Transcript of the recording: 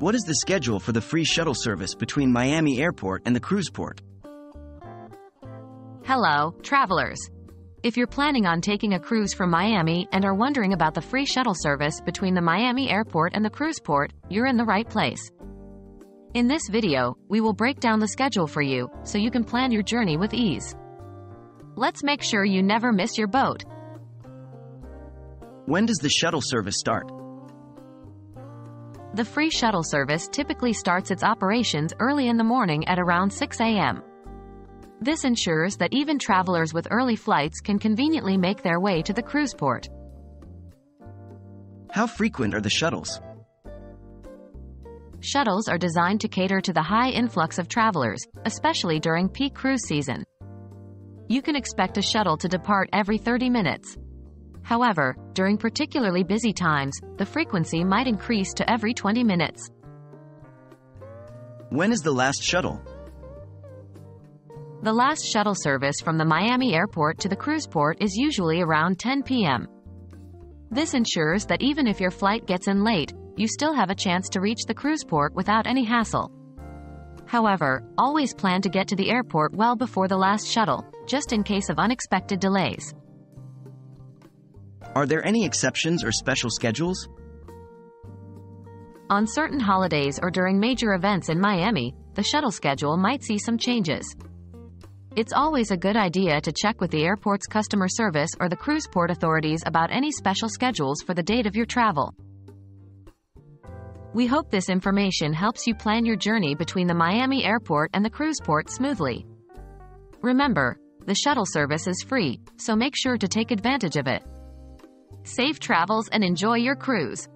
What is the schedule for the free shuttle service between Miami Airport and the cruise port? Hello, travelers. If you're planning on taking a cruise from Miami and are wondering about the free shuttle service between the Miami airport and the cruise port, you're in the right place. In this video, we will break down the schedule for you so you can plan your journey with ease. Let's make sure you never miss your boat. When does the shuttle service start? The free shuttle service typically starts its operations early in the morning at around 6 a.m. This ensures that even travelers with early flights can conveniently make their way to the cruise port. How frequent are the shuttles? Shuttles are designed to cater to the high influx of travelers, especially during peak cruise season. You can expect a shuttle to depart every 30 minutes. However, during particularly busy times, the frequency might increase to every 20 minutes. When is the last shuttle? The last shuttle service from the Miami airport to the cruise port is usually around 10 p.m. This ensures that even if your flight gets in late, you still have a chance to reach the cruise port without any hassle. However, always plan to get to the airport well before the last shuttle, just in case of unexpected delays. Are there any exceptions or special schedules? On certain holidays or during major events in Miami, the shuttle schedule might see some changes. It's always a good idea to check with the airport's customer service or the cruise port authorities about any special schedules for the date of your travel. We hope this information helps you plan your journey between the Miami airport and the cruise port smoothly. Remember, the shuttle service is free, so make sure to take advantage of it. Safe travels and enjoy your cruise.